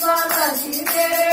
そ的、あん。